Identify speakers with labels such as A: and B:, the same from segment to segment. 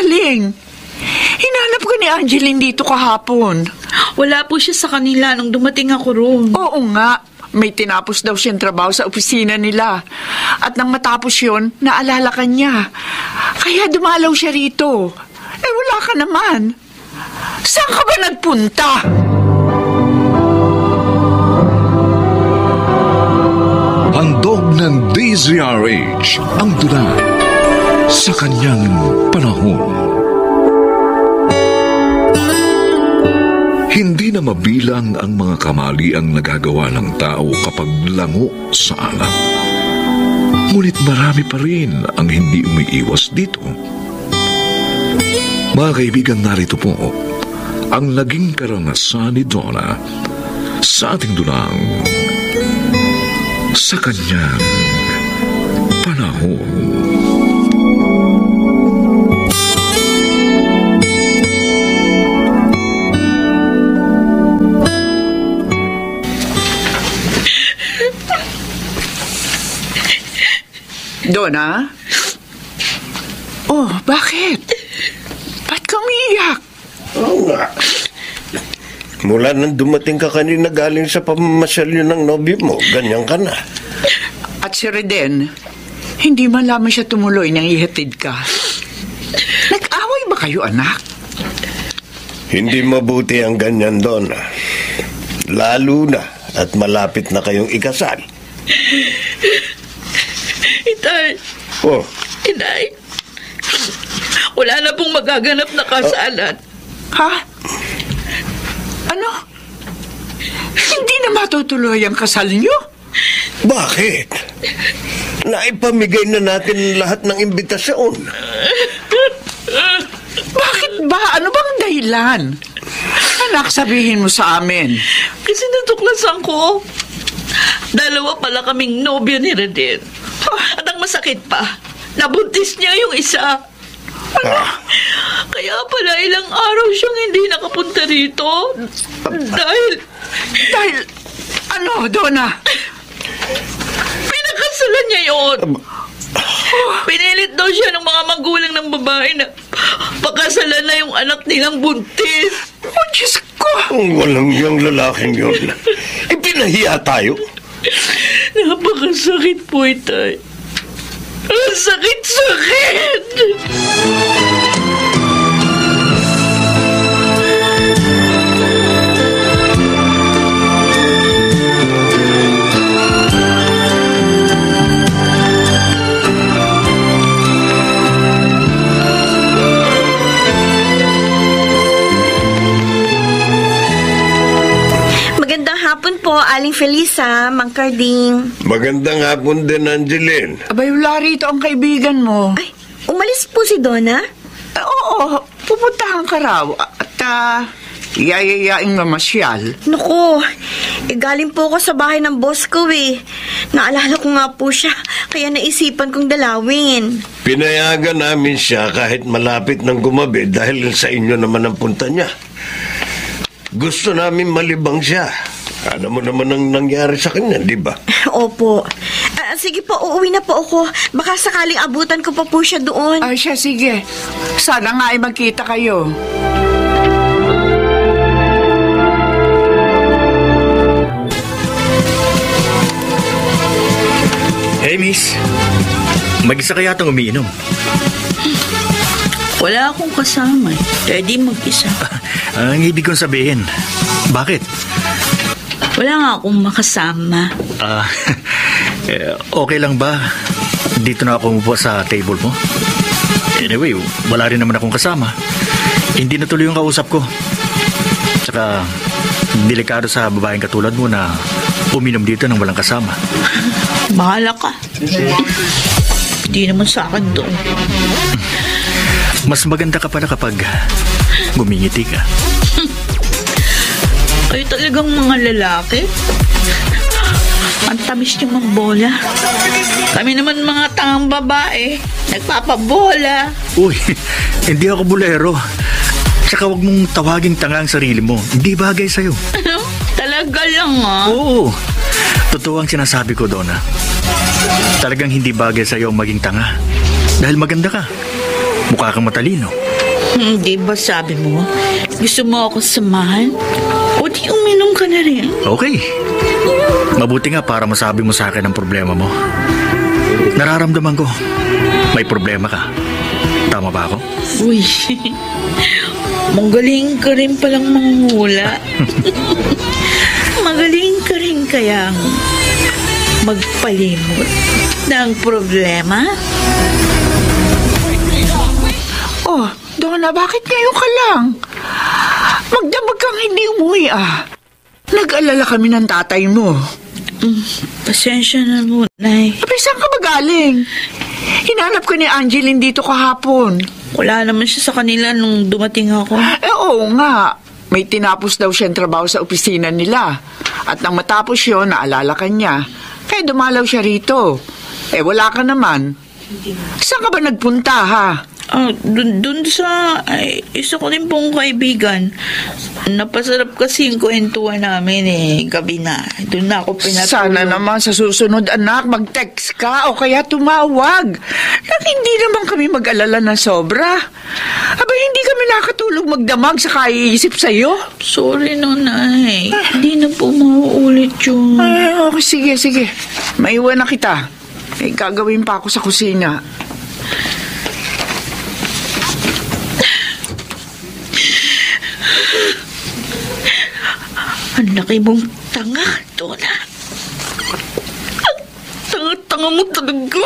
A: galing? Hinanap ko ni Angeline dito kahapon.
B: Wala po siya sa kanila nung dumating ako roon.
A: Oo nga, may tinapos daw siyang trabaho sa opisina nila. At nang matapos yon, naalala ka niya. Kaya dumalaw siya rito. Eh wala ka naman. Saan ka ba nagpunta?
C: Handog ng DZRH ang dula sa kanyang panahon. Hindi na mabilang ang mga kamali ang nagagawa ng tao kapag lango sa alam. Ngunit marami pa rin ang hindi umiiwas dito. Mga kaibigan, narito po ang naging karanasan ni Donna sa ating dulang sa kanyang
A: Donna? Oh, bakit? Ba't ka umiiyak?
D: Oo nga. Mula nang dumating ka kanina galing sa pamamasyal yun ng nobyo mo, ganyan ka na.
A: At si Reden, hindi man lamang siya tumuloy nang ihatid ka. Nag-away ba kayo, anak?
D: Hindi mabuti ang ganyan doon. Lalo na at malapit na kayong ikasal.
B: Itay,
D: Oh,
B: inay. Wala na pong magaganap na kasalan.
A: Ha? Ano? Hindi na matutuloy ang kasal niyo?
D: bakit? Naipamigay na natin lahat ng imbitasyon.
A: Bakit ba? Ano bang dahilan? Anak, sabihin mo sa amin.
B: Kasi natuklasan ko. Dalawa pala kaming nobyo ni Reden. At ang masakit pa, nabuntis niya yung isa.
D: Ah,
B: Kaya pala ilang araw siyang hindi nakapunta rito. Dahil
A: Dahil, ano, Donna?
B: pinakasalan niya yun. Pinilit daw siya ng mga magulang ng babae na pakasalan na yung anak nilang buntis.
A: Oh, Diyos ko!
D: ang walang yung lalaking yun. Ipinahiya tayo.
B: Napakasakit po, itay. Ang sakit-sakit!
E: Hapon po, Aling Felisa, Mang Carding.
D: Magandang hapon din, Angeline.
A: Abay, wala rito ang kaibigan mo.
E: Ay, umalis po si Donna?
A: Eh, oo, pupuntahan ka raw. At, ah, yayayaing mamasyal.
E: Naku, eh, galing po ako sa bahay ng boss ko eh. Naalala ko nga po siya, kaya naisipan kong dalawin.
D: Pinayagan namin siya kahit malapit ng gumabi dahil sa inyo naman ang punta niya. Gusto namin malibang siya. Alam mo naman ang nangyari sa kanya, di ba?
E: Opo. Ah, sige po, uuwi na po ako. Baka sakaling abutan ko pa po siya doon.
A: Ay, siya, sige. Sana nga ay magkita kayo.
F: Hey, miss. Mag-isa ka yatang umiinom.
B: Wala akong kasama. eh. Kaya di mag-isa.
F: Ang ibig kong sabihin, bakit?
B: Wala nga akong makasama.
F: Ah, eh, okay lang ba? Dito na ako umupo sa table mo? Anyway, wala rin naman akong kasama. Hindi na tuloy yung kausap ko. Tsaka, delikado sa babaeng katulad mo na uminom dito ng walang kasama.
B: Bahala ka. Hindi naman sa akin doon.
F: Mas maganda ka pala kapag gumingiti ka.
B: Kayo talagang mga lalaki. Ang tamis niyo magbola. Kami naman mga tangang babae. Nagpapabola.
F: Uy, hindi ako bulero. Tsaka wag mong tawaging tanga ang sarili mo. Hindi bagay sa'yo.
B: Ano? Talaga lang ah.
F: Oo. Totoo ang sinasabi ko, Donna. Talagang hindi bagay sa'yo ang maging tanga. Dahil maganda ka. Mukha kang matalino.
B: Hindi ba sabi mo, gusto mo ako samahan? O di uminom ka na rin?
F: Okay. Mabuti nga para masabi mo sa akin ang problema mo. Nararamdaman ko, may problema ka. Tama ba ako?
B: Uy, magaling ka rin palang manghula. magaling ka rin kayang magpalimot ng problema?
A: Oh, Donna, bakit ngayon ka lang? Magdamag kang hindi umuwi ah. Nag-alala kami ng tatay mo.
B: Pasensya na mo, Nay.
A: Abay, saan ka ba galing? Hinanap ka ni Angeline dito kahapon.
B: Wala naman siya sa kanila nung dumating ako.
A: Eh, oo nga. May tinapos daw siyang trabaho sa opisina nila. At nang matapos yun, naalala ka niya. Kaya dumalaw siya rito. Eh, wala ka naman. Saan ka ba nagpunta, ha?
B: Ah, dun, dun sa ay, isa ko rin pong kaibigan. Napasarap kasi yung kwentuhan namin eh, gabi na. Doon na ako pinatulog.
A: Sana naman sa susunod, anak, mag-text ka o kaya tumawag. Nang hindi naman kami mag-alala na sobra. Aba, hindi kami nakatulog magdamag sa kaiisip sa'yo.
B: Sorry no, Nay. Hindi na po mauulit yun.
A: Ay, okay, sige, sige. Maiwan na kita. Eh, gagawin pa ako sa kusina.
B: Ang laki mong tanga, Donna. Ang Tanga-tanga mo talaga.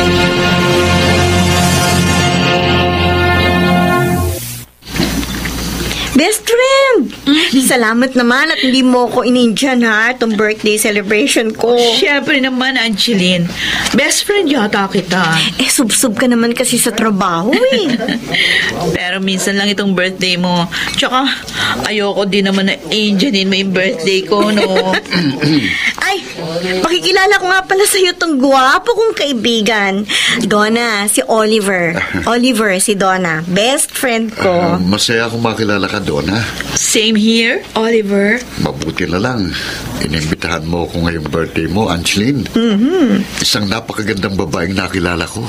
E: Best Salamat naman at hindi mo ako inindyan ha, itong birthday celebration ko.
B: Siyempre naman, Angeline. Best friend yata kita.
E: Eh, sub-sub ka naman kasi sa trabaho eh.
B: Pero minsan lang itong birthday mo. Tsaka, ayoko din naman na Angeline mo yung birthday ko, no?
E: Ay, pakikilala ko nga pala sa'yo itong gwapo kong kaibigan. Donna, si Oliver. Oliver, si Donna. Best friend ko.
G: Ah, masaya akong makilala ka doon, ha?
B: Same here, Oliver.
G: Mabuti na lang. Inimbitahan mo ako ngayong birthday mo, Angeline. Isang napakagandang babaeng nakilala ko.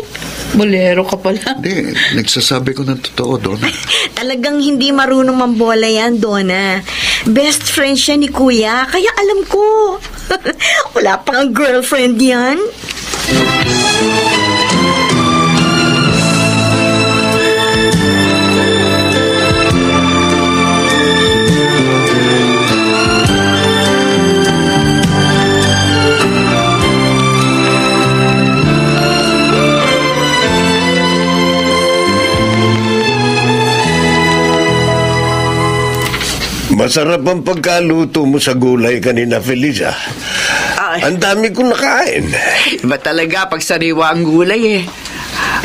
B: Bolero ka pala.
G: Hindi, nagsasabi ko ng totoo, Donna.
E: Talagang hindi marunong mambola yan, Donna. Best friend siya ni Kuya, kaya alam ko. Wala pang ang girlfriend yan.
D: Masarap ang pagkaluto mo sa gulay kanina, Felicia.
A: Ay,
D: Ang dami kong nakain.
A: iba talaga pag sariwa ang gulay eh.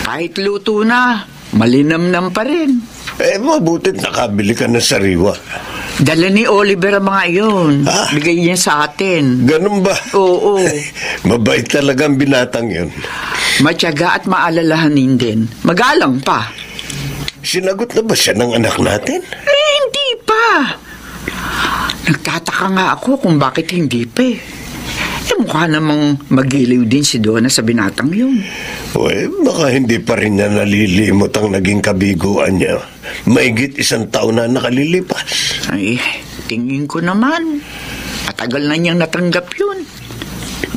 A: Kahit luto na, malinamnam pa rin.
D: Eh, mabutit nakabili ka ng sariwa.
A: Dala ni Oliver ang mga iyon.
D: Ah.
A: Bigay niya sa atin.
D: Ganun ba?
A: Oo.
D: Mabait talaga ang binatang yun.
A: Matyaga at maalalahanin din. Magalang pa.
D: Sinagot na ba siya ng anak natin?
A: Eh, hindi pa. Nagtataka nga ako kung bakit hindi pa eh. Eh, mukha namang magiliw din si Donna sa binatang yun.
D: Eh, baka hindi pa rin niya nalilimot ang naging kabiguan niya. Maigit isang taon na nakalilipas.
A: Ay, tingin ko naman. Matagal na niyang natanggap yun.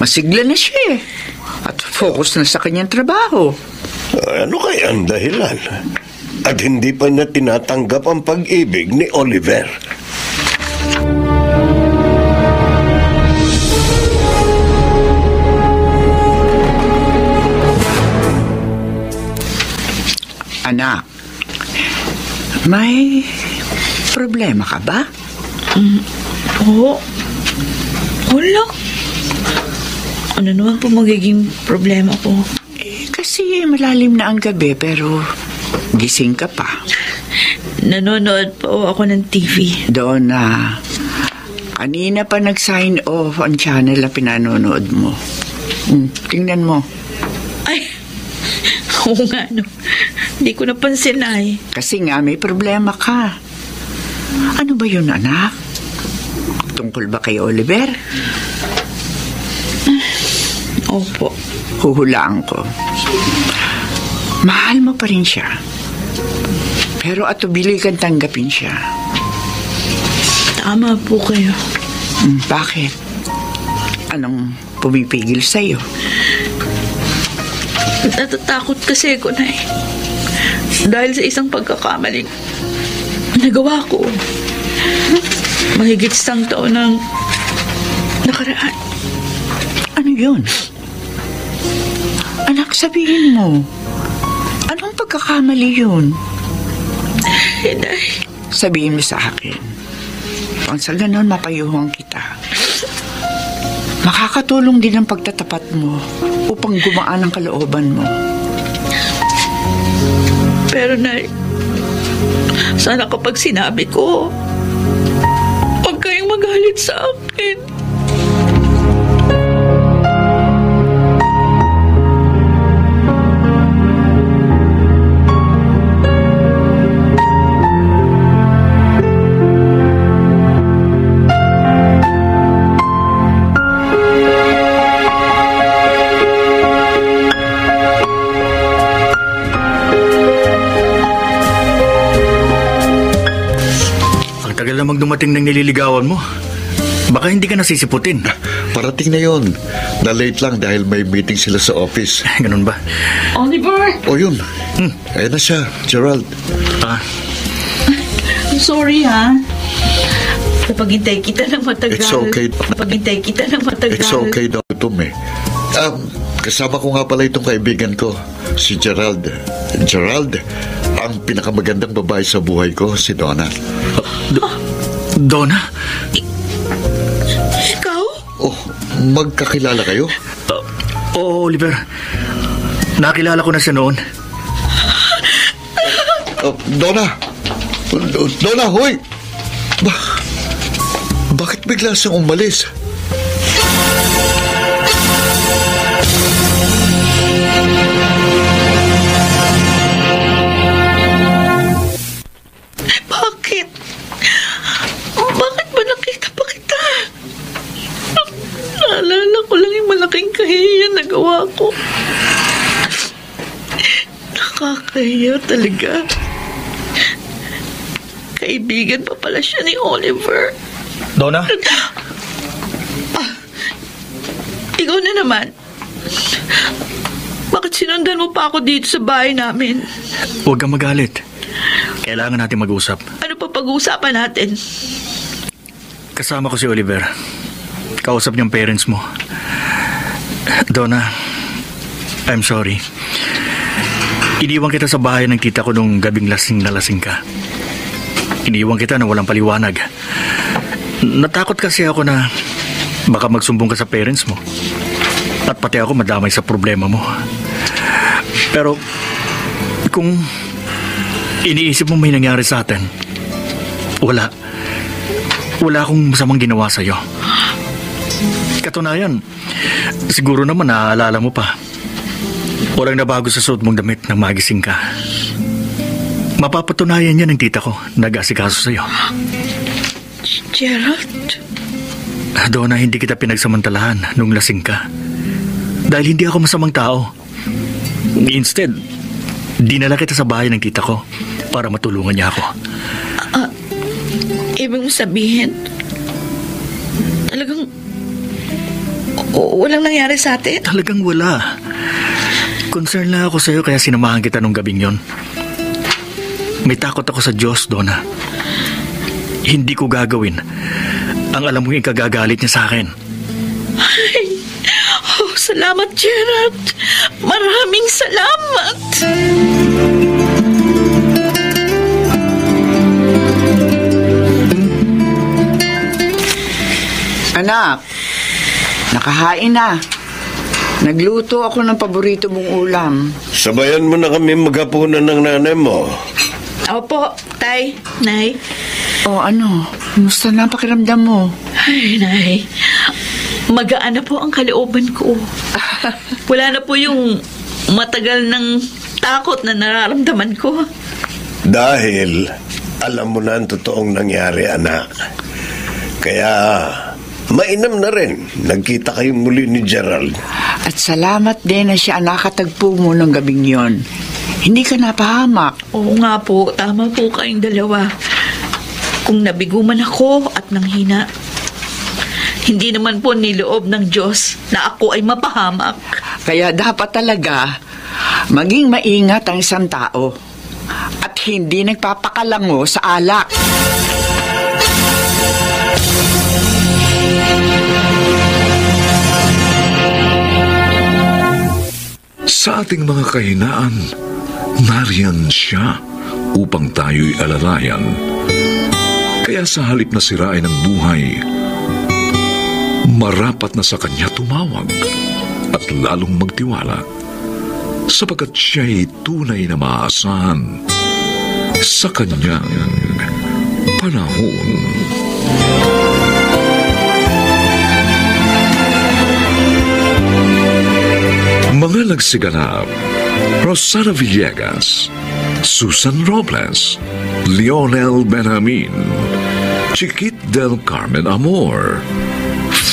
A: Masigla na siya eh. At focus na sa kanyang trabaho.
D: Ano kaya ang dahilan? At hindi pa niya tinatanggap ang pag-ibig ni Oliver.
A: Anak, may problema ka ba?
B: Oo. Wala. Ano naman po magiging problema ko?
A: Eh, kasi malalim na ang gabi pero gising ka pa.
B: Nanonood po ako ng TV.
A: Donna, kanina pa nag-sign off ang channel na pinanonood mo. Hmm, tingnan mo.
B: Ay, oo nga no. Hindi ko napansin ay.
A: Kasi nga may problema ka. Ano ba yun, anak? Tungkol ba kay Oliver?
B: Opo.
A: Huhulaan ko. Mahal mo pa rin siya. Pero atubili kang tanggapin siya.
B: Tama po kayo.
A: Hmm, bakit? Anong pumipigil sa'yo?
B: Natatakot kasi ako na eh. Dahil sa isang pagkakamaling nagawa ko. Mahigit isang taon ng nakaraan.
A: Ano yun? Anak, sabihin mo. Anong pagkakamali yun?
B: Eh, Nay,
A: Sabihin mo sa akin. Pang sa ganon, mapayuhang kita. Makakatulong din ang pagtatapat mo upang gumaan ang kalooban mo.
B: Pero Nay, sana kapag sinabi ko, huwag kayong magalit sa akin.
F: Nililigawan mo. Baka hindi ka nasisiputin.
G: Parating na yon. Na-late lang dahil may meeting sila sa office.
F: Ganun ba?
B: Oliver,
G: O yun, hmm, ayun na siya, Gerald.
F: Ah,
B: I'm sorry ha. Napaghintay kita ng matagal.
G: It's okay.
B: Napaghintay kita ng matagal.
G: It's okay daw ito, eh. Um, kasama ko nga pala itong kaibigan ko, si Gerald. Gerald, ang pinakamagandang babae sa buhay ko, si Donna.
F: Donna?
B: Ikaw?
G: Oh, magkakilala kayo?
F: Uh, oo, Oliver. Nakilala ko na siya noon.
G: Oh, Donna! Donna, hoy! Ba bakit bigla siyang umalis?
B: Yung malaking kahihiyan na gawa ko. Nakakahiya talaga. Kaibigan pa pala siya ni Oliver.
F: Donna?
B: Ikaw na naman. Bakit sinundan mo pa ako dito sa bahay namin?
F: Huwag kang magalit. Kailangan natin mag-usap.
B: Ano pa pag-uusapan natin?
F: Kasama ko si Oliver. Kausap niyang parents mo. Donna, I'm sorry. Iniwan kita sa bahay ng tita ko nung gabing lasing na lasing ka. Iniwan kita na walang paliwanag. Natakot kasi ako na baka magsumbong ka sa parents mo. At pati ako madamay sa problema mo. Pero kung iniisip mo may nangyari sa atin, wala. Wala akong masamang ginawa sa'yo. Katunayan, siguro naman naaalala mo pa. Walang nabago sa suot mong damit nang magising ka. Mapapatunayan niya ng tita ko, nag-asikaso sa'yo.
B: Gerald?
F: Doon na hindi kita pinagsamantalahan nung lasing ka. Dahil hindi ako masamang tao. Instead, dinala kita sa bahay ng tita ko para matulungan niya ako.
B: Ibig mo sabihin, o- walang nangyari sa atin?
F: Talagang wala. Concern lang ako sa'yo kaya sinamahan kita nung gabing yon. May takot ako sa Diyos, Donna. Hindi ko gagawin ang alam mo yung ikagagalit niya sa akin.
B: Ay, oh, salamat, Gerald. Maraming salamat.
A: Anak, nakahain na. Nagluto ako ng paborito mong ulam.
D: Sabayan mo na kami maghapunan ng nanay mo.
B: Opo, Tay, Nay.
A: O ano, kumusta na ang pakiramdam mo?
B: Ay, Nay. Magaan na po ang kalooban ko. Wala na po yung matagal ng takot na nararamdaman ko.
D: Dahil alam mo na ang totoong nangyari, anak. Kaya Mainam na rin. Nagkita kayo muli ni Gerald.
A: At salamat din na siya nakatagpo mo ng gabing yon. Hindi ka napahamak.
B: Oo nga po, tama po kayong dalawa. Kung nabigo man ako at nanghina, hindi naman po niloob ng Diyos na ako ay mapahamak.
A: Kaya dapat talaga maging maingat ang isang tao at hindi nagpapakalango sa alak.
C: Sa ating mga kahinaan, nariyan siya upang tayo'y alalayan. Kaya sa halip na sirain ang buhay, marapat na sa kanya tumawag at lalong magtiwala sapagkat siya'y tunay na maasahan sa kanyang panahon. Mga nagsiganap, Rosana Villegas, Susan Robles, Lionel Benjamin, Chiquit del Carmen Amor,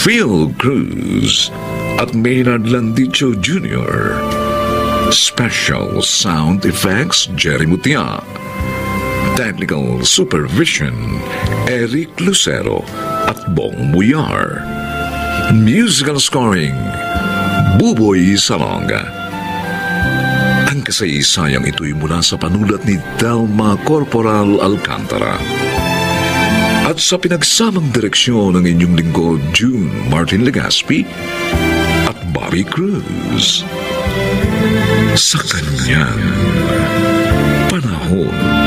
C: Phil Cruz, at Maynard Landicho Jr. Special Sound Effects, Jerry Mutia. Technical Supervision, Eric Lucero at Bong Muyar. Musical Scoring, Buboy Salonga. Ang kasaysayang ito'y mula sa panulat ni Delma Corporal Alcantara. At sa pinagsamang direksyon ng inyong lingkod June Martin Legaspi at Bobby Cruz. Sa kanyang panahon.